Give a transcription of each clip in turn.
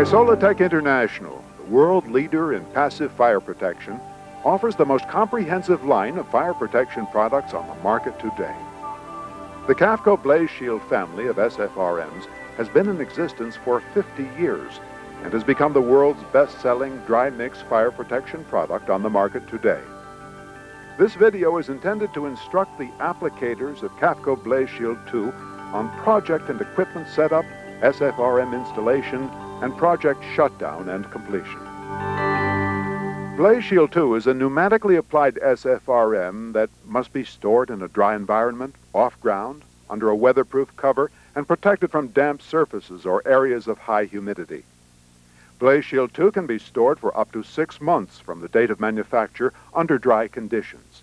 Isolatek International, the world leader in passive fire protection, offers the most comprehensive line of fire protection products on the market today. The Cafco Blaze Shield family of SFRMs has been in existence for 50 years and has become the world's best-selling dry mix fire protection product on the market today. This video is intended to instruct the applicators of Cafco Blaze Shield 2 on project and equipment setup, SFRM installation, and project shutdown and completion. Blaze Shield 2 is a pneumatically applied SFRM that must be stored in a dry environment, off-ground, under a weatherproof cover, and protected from damp surfaces or areas of high humidity. Blaze Shield 2 can be stored for up to six months from the date of manufacture under dry conditions.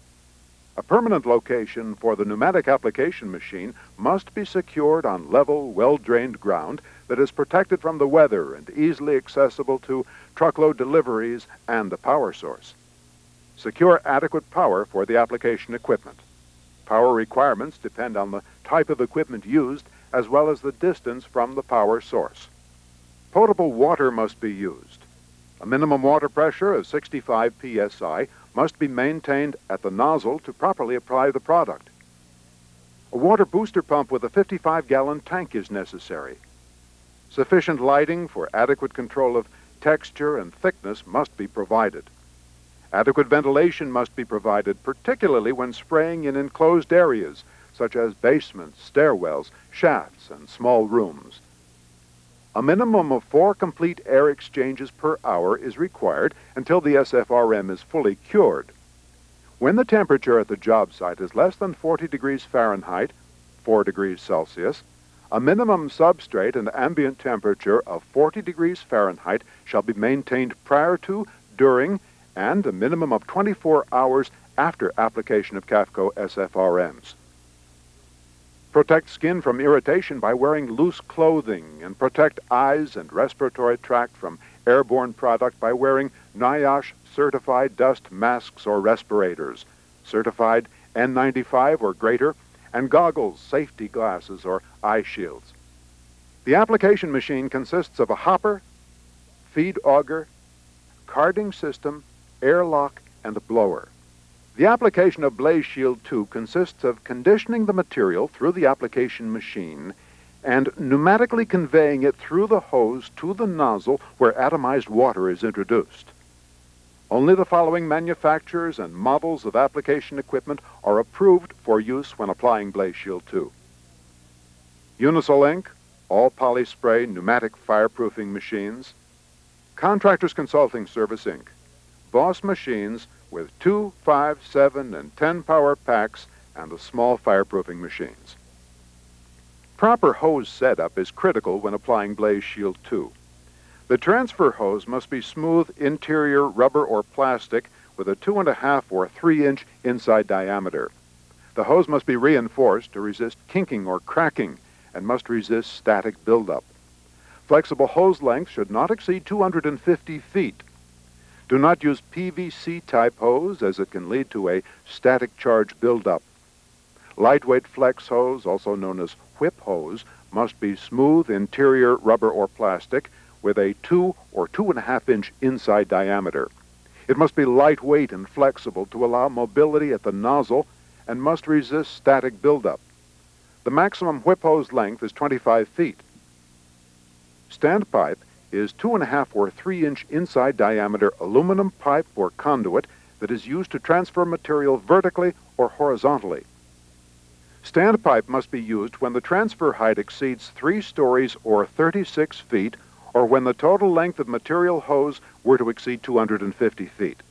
A permanent location for the pneumatic application machine must be secured on level, well-drained ground that is protected from the weather and easily accessible to truckload deliveries and the power source. Secure adequate power for the application equipment. Power requirements depend on the type of equipment used as well as the distance from the power source. Potable water must be used. A minimum water pressure of 65 psi must be maintained at the nozzle to properly apply the product. A water booster pump with a 55-gallon tank is necessary. Sufficient lighting for adequate control of texture and thickness must be provided. Adequate ventilation must be provided, particularly when spraying in enclosed areas, such as basements, stairwells, shafts, and small rooms. A minimum of four complete air exchanges per hour is required until the SFRM is fully cured. When the temperature at the job site is less than 40 degrees Fahrenheit, 4 degrees Celsius, a minimum substrate and ambient temperature of 40 degrees Fahrenheit shall be maintained prior to, during, and a minimum of 24 hours after application of CAFCO SFRMs. Protect skin from irritation by wearing loose clothing and protect eyes and respiratory tract from airborne product by wearing NIOSH certified dust masks or respirators, certified N95 or greater, and goggles, safety glasses, or eye shields. The application machine consists of a hopper, feed auger, carding system, airlock, and blower. The application of Blaze Shield 2 consists of conditioning the material through the application machine and pneumatically conveying it through the hose to the nozzle where atomized water is introduced. Only the following manufacturers and models of application equipment are approved for use when applying Blaze Shield 2. Unisol Inc., all polyspray pneumatic fireproofing machines. Contractors Consulting Service Inc., Boss Machines, with 2, 5, 7, and 10 power packs and the small fireproofing machines. Proper hose setup is critical when applying Blaze Shield 2. The transfer hose must be smooth interior rubber or plastic with a 2.5 or 3 inch inside diameter. The hose must be reinforced to resist kinking or cracking and must resist static buildup. Flexible hose length should not exceed 250 feet do not use PVC type hose as it can lead to a static charge buildup. Lightweight flex hose, also known as whip hose, must be smooth interior rubber or plastic with a 2 or 2.5 inch inside diameter. It must be lightweight and flexible to allow mobility at the nozzle and must resist static buildup. The maximum whip hose length is 25 feet. Standpipe is two and a half or three inch inside diameter aluminum pipe or conduit that is used to transfer material vertically or horizontally. Standpipe must be used when the transfer height exceeds three stories or 36 feet or when the total length of material hose were to exceed 250 feet.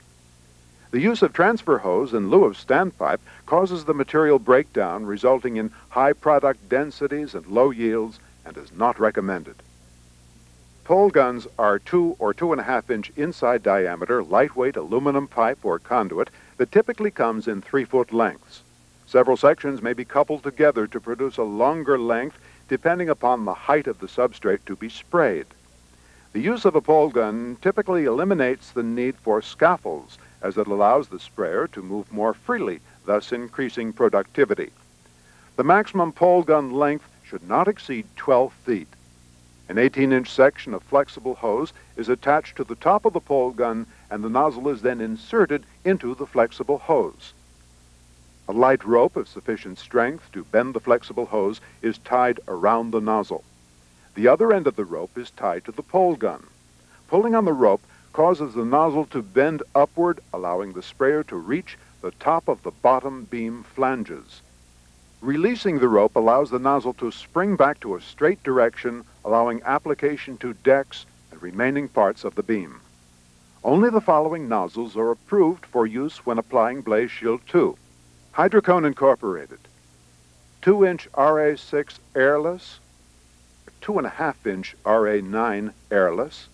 The use of transfer hose in lieu of standpipe causes the material breakdown resulting in high product densities and low yields and is not recommended. Pole guns are two or two and a half inch inside diameter, lightweight aluminum pipe or conduit that typically comes in three foot lengths. Several sections may be coupled together to produce a longer length depending upon the height of the substrate to be sprayed. The use of a pole gun typically eliminates the need for scaffolds as it allows the sprayer to move more freely, thus increasing productivity. The maximum pole gun length should not exceed 12 feet. An 18-inch section of flexible hose is attached to the top of the pole gun and the nozzle is then inserted into the flexible hose. A light rope of sufficient strength to bend the flexible hose is tied around the nozzle. The other end of the rope is tied to the pole gun. Pulling on the rope causes the nozzle to bend upward, allowing the sprayer to reach the top of the bottom beam flanges. Releasing the rope allows the nozzle to spring back to a straight direction, allowing application to decks and remaining parts of the beam. Only the following nozzles are approved for use when applying Blaze Shield 2. Hydrocone Incorporated, 2-inch RA6 airless, 2.5-inch RA9 airless,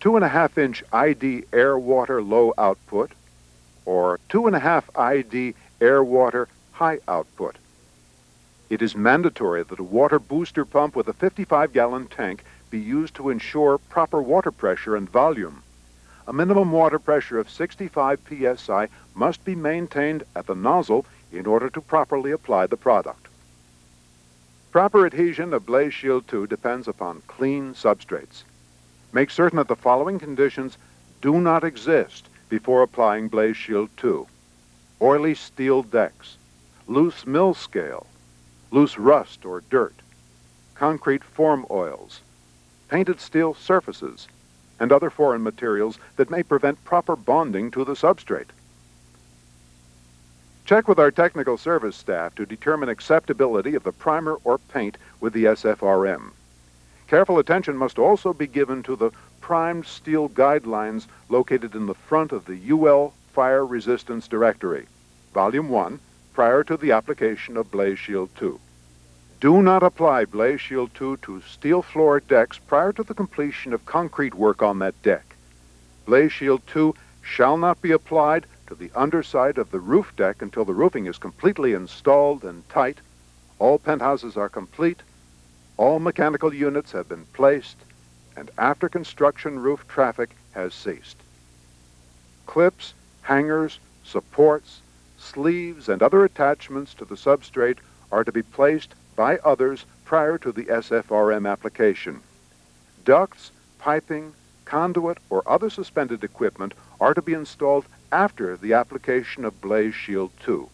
2.5 inch ID air water low output or 2.5 ID air water high output. It is mandatory that a water booster pump with a 55 gallon tank be used to ensure proper water pressure and volume. A minimum water pressure of 65 psi must be maintained at the nozzle in order to properly apply the product. Proper adhesion of Blaze Shield 2 depends upon clean substrates. Make certain that the following conditions do not exist before applying Blaze Shield 2. Oily steel decks, loose mill scale, loose rust or dirt, concrete form oils, painted steel surfaces, and other foreign materials that may prevent proper bonding to the substrate. Check with our technical service staff to determine acceptability of the primer or paint with the SFRM. Careful attention must also be given to the primed steel guidelines located in the front of the UL Fire Resistance Directory, Volume 1, prior to the application of Blaze Shield 2. Do not apply Blaze Shield 2 to steel floor decks prior to the completion of concrete work on that deck. Blaze Shield 2 shall not be applied to the underside of the roof deck until the roofing is completely installed and tight, all penthouses are complete, all mechanical units have been placed, and after construction roof traffic has ceased. Clips, hangers, supports, sleeves, and other attachments to the substrate are to be placed by others prior to the SFRM application. Ducts, piping, conduit, or other suspended equipment are to be installed after the application of Blaze Shield 2.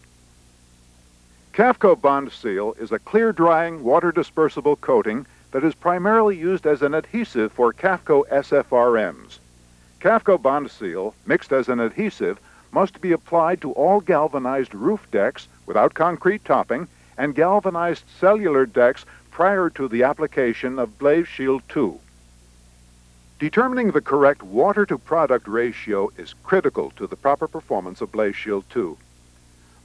Cafco Bond Seal is a clear-drying, water-dispersible coating that is primarily used as an adhesive for Cafco SFRMs. Cafco Bond Seal, mixed as an adhesive, must be applied to all galvanized roof decks without concrete topping and galvanized cellular decks prior to the application of Blaze Shield 2. Determining the correct water-to-product ratio is critical to the proper performance of Blaze Shield 2.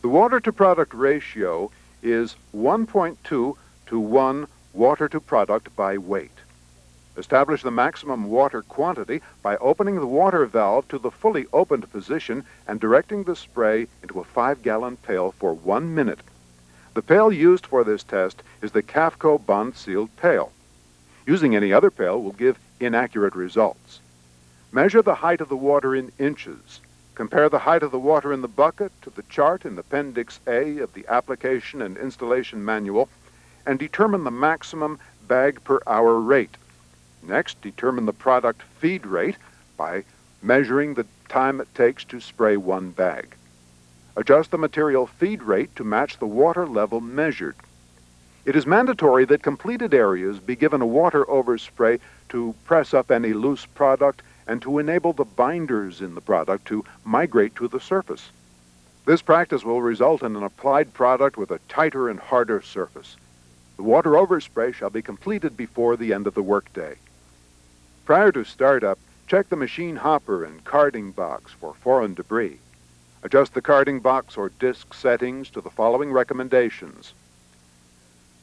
The water to product ratio is 1.2 to 1 water to product by weight. Establish the maximum water quantity by opening the water valve to the fully opened position and directing the spray into a 5-gallon pail for one minute. The pail used for this test is the CAFCO Bond Sealed pail. Using any other pail will give inaccurate results. Measure the height of the water in inches. Compare the height of the water in the bucket to the chart in Appendix A of the Application and Installation Manual and determine the maximum bag per hour rate. Next, determine the product feed rate by measuring the time it takes to spray one bag. Adjust the material feed rate to match the water level measured. It is mandatory that completed areas be given a water overspray to press up any loose product and to enable the binders in the product to migrate to the surface. This practice will result in an applied product with a tighter and harder surface. The water overspray shall be completed before the end of the workday. Prior to startup, check the machine hopper and carding box for foreign debris. Adjust the carding box or disc settings to the following recommendations.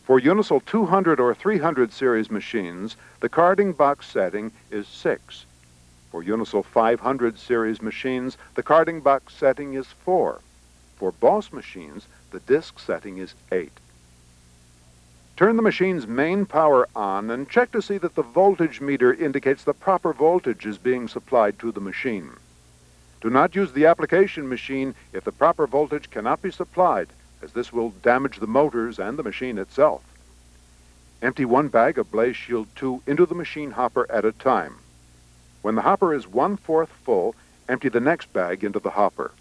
For Unisol 200 or 300 series machines, the carding box setting is 6. For Unisol 500 series machines, the carding box setting is 4. For Boss machines, the disk setting is 8. Turn the machine's main power on and check to see that the voltage meter indicates the proper voltage is being supplied to the machine. Do not use the application machine if the proper voltage cannot be supplied, as this will damage the motors and the machine itself. Empty one bag of Blaze Shield 2 into the machine hopper at a time. When the hopper is one-fourth full, empty the next bag into the hopper.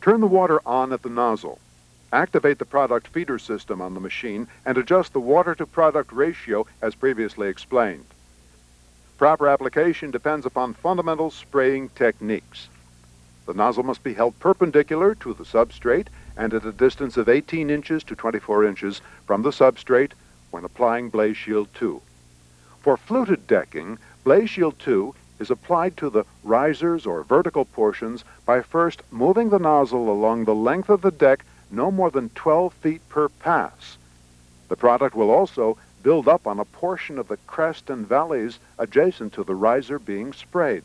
Turn the water on at the nozzle. Activate the product feeder system on the machine and adjust the water-to-product ratio as previously explained. Proper application depends upon fundamental spraying techniques. The nozzle must be held perpendicular to the substrate and at a distance of 18 inches to 24 inches from the substrate when applying Blaze Shield 2. For fluted decking, Blaze Shield 2 is applied to the risers or vertical portions by first moving the nozzle along the length of the deck no more than 12 feet per pass. The product will also build up on a portion of the crest and valleys adjacent to the riser being sprayed.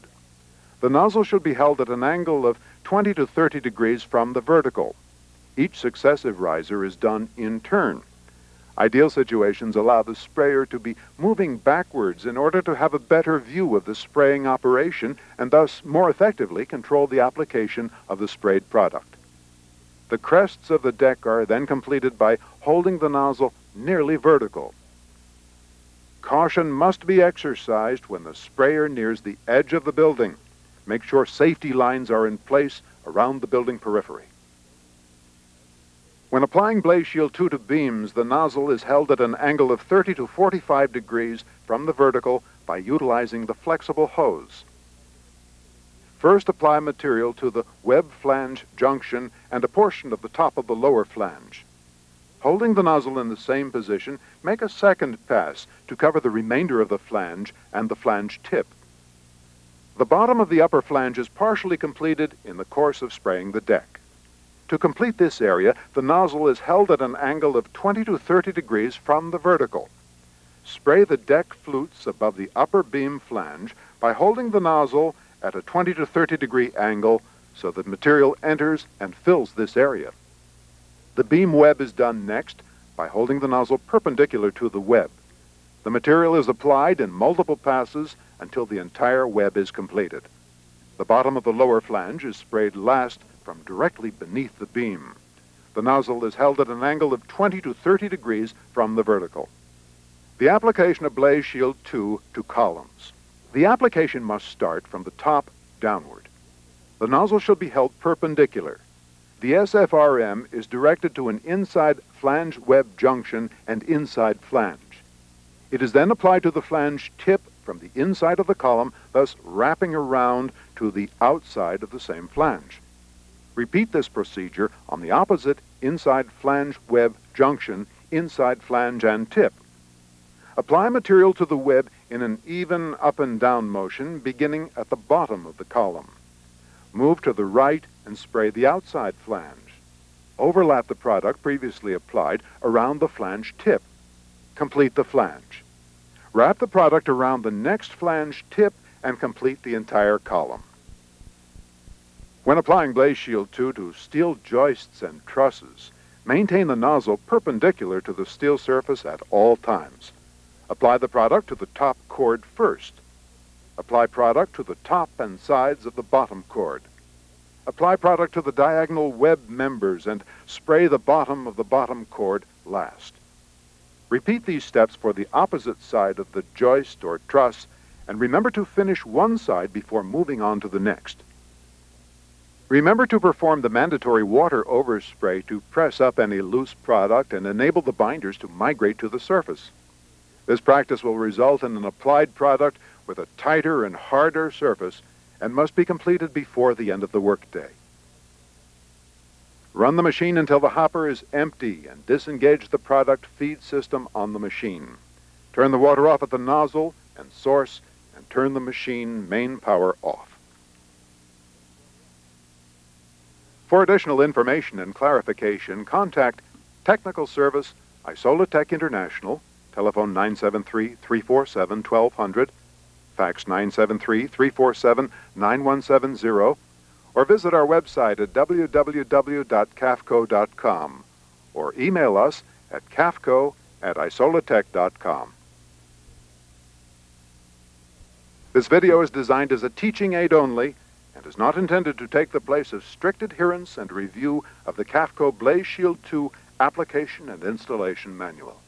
The nozzle should be held at an angle of 20 to 30 degrees from the vertical. Each successive riser is done in turn. Ideal situations allow the sprayer to be moving backwards in order to have a better view of the spraying operation and thus more effectively control the application of the sprayed product. The crests of the deck are then completed by holding the nozzle nearly vertical. Caution must be exercised when the sprayer nears the edge of the building. Make sure safety lines are in place around the building periphery. When applying Blaze Shield 2 to beams, the nozzle is held at an angle of 30 to 45 degrees from the vertical by utilizing the flexible hose. First apply material to the web flange junction and a portion of the top of the lower flange. Holding the nozzle in the same position, make a second pass to cover the remainder of the flange and the flange tip. The bottom of the upper flange is partially completed in the course of spraying the deck. To complete this area, the nozzle is held at an angle of 20 to 30 degrees from the vertical. Spray the deck flutes above the upper beam flange by holding the nozzle at a 20 to 30 degree angle so that material enters and fills this area. The beam web is done next by holding the nozzle perpendicular to the web. The material is applied in multiple passes until the entire web is completed. The bottom of the lower flange is sprayed last from directly beneath the beam. The nozzle is held at an angle of 20 to 30 degrees from the vertical. The application of Blaze Shield 2 to columns. The application must start from the top downward. The nozzle should be held perpendicular. The SFRM is directed to an inside flange web junction and inside flange. It is then applied to the flange tip from the inside of the column, thus wrapping around to the outside of the same flange. Repeat this procedure on the opposite inside flange web junction, inside flange and tip. Apply material to the web in an even up and down motion beginning at the bottom of the column. Move to the right and spray the outside flange. Overlap the product previously applied around the flange tip. Complete the flange. Wrap the product around the next flange tip and complete the entire column. When applying Blaze Shield 2 to steel joists and trusses, maintain the nozzle perpendicular to the steel surface at all times. Apply the product to the top chord first. Apply product to the top and sides of the bottom chord. Apply product to the diagonal web members and spray the bottom of the bottom chord last. Repeat these steps for the opposite side of the joist or truss and remember to finish one side before moving on to the next. Remember to perform the mandatory water overspray to press up any loose product and enable the binders to migrate to the surface. This practice will result in an applied product with a tighter and harder surface and must be completed before the end of the workday. Run the machine until the hopper is empty and disengage the product feed system on the machine. Turn the water off at the nozzle and source and turn the machine main power off. For additional information and clarification, contact Technical Service Isolatek International telephone 973-347-1200, fax 973-347-9170, or visit our website at www.cafco.com or email us at cafco at isolatek.com. This video is designed as a teaching aid only and is not intended to take the place of strict adherence and review of the CAFCO Blaze Shield 2 application and installation manual.